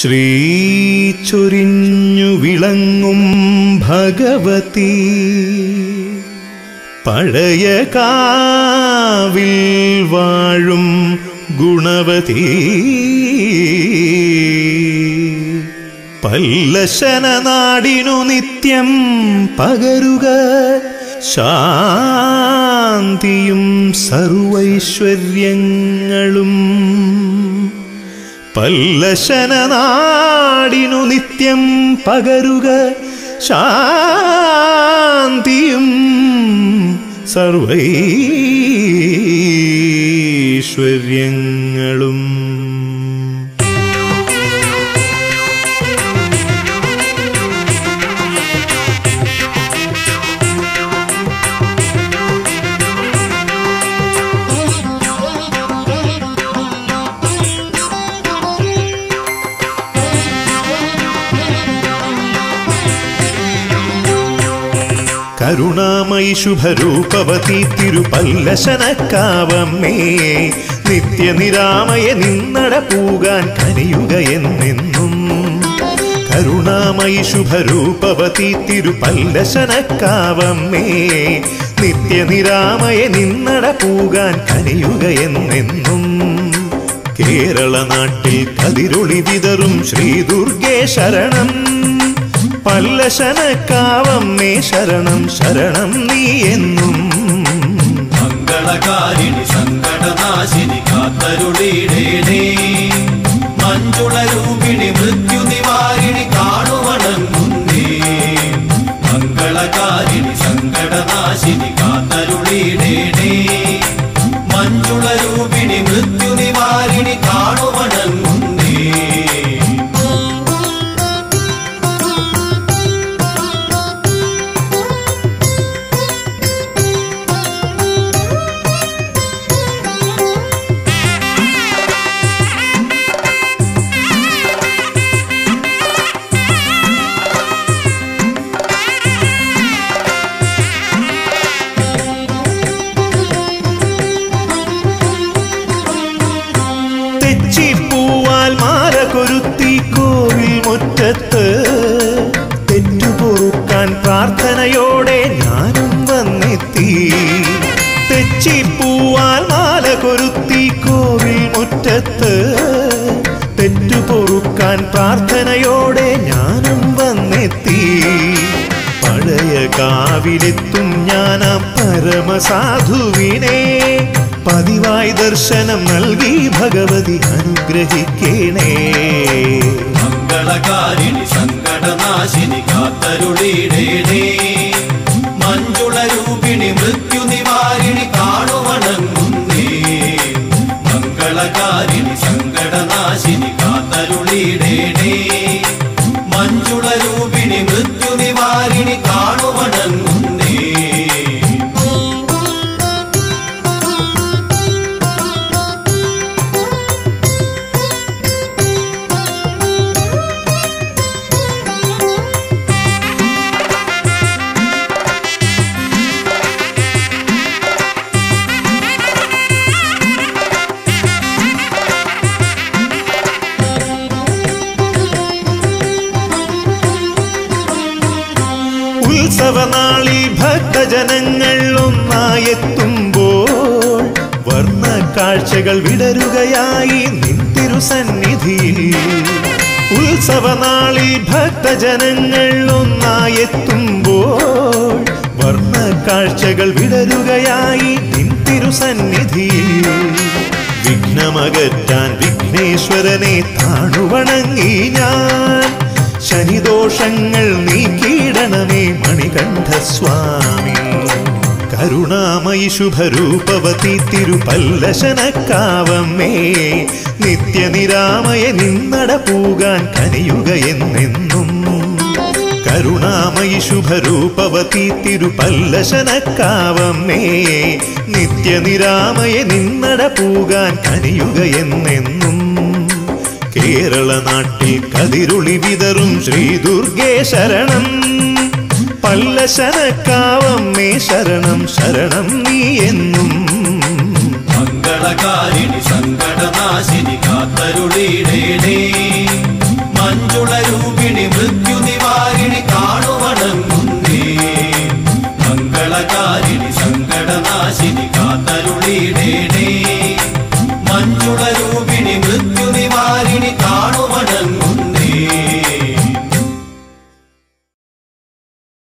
ശ്രീ ചൊരിഞ്ഞു വിളങ്ങും ഭഗവതി. പഴയ കാവിൽ വാഴും ഗുണവതി. പല്ലശന നാടിനു നിത്യം പകരുക ശാന്തിയും സർവൈശ്വര്യങ്ങളും. പല്ലശന നാടിനു നിത്യം പകരുക ശാന്തിയും സർവൈശ്വര്യങ്ങളും. കരുണാമയി ശുഭരൂപവതി തിരുപല്ലശനക്കാവമ്മേ. നിത്യനിരാമയ നിന്നട പൂകാൻ കനിയുക എന്നെന്നും. കരുണാമയി ശുഭരൂപവതി തിരുപല്ലശനക്കാവമ്മേ. നിത്യനിരാമയ നിന്നട പൂകാൻ കനിയുക എന്നെന്നും. കേരള നാട്ടിൽ കതിരൊളി വിതറും ശ്രീ ദുർഗേ ശരണം. പല്ലശനക്കാവമ്മേ ശരണം ശരണം നീ എന്നും. മംഗളകാരിണി സങ്കടനാശിനി കാത്തരുളിടേണേ. മഞ്ജുളരൂപിണി മൃത്യു നിവാരിണി കാണുവണങ്ങുന്നേ. മംഗളകാരിണി സങ്കടനാശിനി തെച്ചിപ്പൂവാൽ മാല കൊരുത്തി കോവിൽ മുറ്റത്ത് തെറ്റു പൊറുക്കാൻ പ്രാർത്ഥനയോടെ ഞാനും വന്നെത്തി. പഴയ കാവിലെത്തും ഞാൻ ആ പരമസാധുവിനെ. പതിവായി ദർശനം നൽകി ഭഗവതി അനുഗ്രഹിക്കണേ. മംഗളകാരിണി സങ്കടനാശിനി കാത്തരുളിടേണേ ഉത്സവനാളിൽ ഭക്തജനങ്ങൾ ഒന്നായെത്തുമ്പോൾ വർണ കാഴ്ചകൾ വിടരുകയായി നിന്തിരുസന്നിധിയിൽ ഉത്സവനാളി ഭക്തജനങ്ങൾ ഒന്നായെത്തുമ്പോൾ വർണ കാഴ്ചകൾ വിടരുകയായി നിന്തിരുസന്നിധിയിൽ വിഘ്നമകറ്റാൻ വിഘ്നേശ്വരനെ താണുവണങ്ങി ഞാൻ ശനിദോഷങ്ങൾ നീക്കിയിടണമേ മണികണ്ഠ സ്വാമി കരുണാമയി ശുഭരൂപവതി തിരുപല്ലശനക്കാവമ്മേ. നിത്യനിരാമയ നിന്നട പൂകാൻ കനിയുക എന്നെന്നും. കരുണാമയി ശുഭരൂപവതി തിരുപല്ലശനക്കാവമ്മേ. നിത്യനിരാമയ നിന്നട പൂകാൻ കനിയുക എന്നെന്നും. കേരള നാട്ടിൽ കതിരുളി വിതറും ശ്രീ ദുർഗേ ശരണം. പല്ലശനക്കാവമ്മേ ശരണം ശരണം നീ എന്നും. മംഗളകാരിണി സങ്കടനാശിനി കാത്തരുളിയിടേ മഞ്ജുള രൂപിണി മൃത്യു നിവാരിണി കാണുവണങ്ങുന്നേ മംഗളകാരിണി സങ്കടനാശിനി കാത്തരുളിയിടേ മഞ്ജുള രൂപിണി മൃത്യു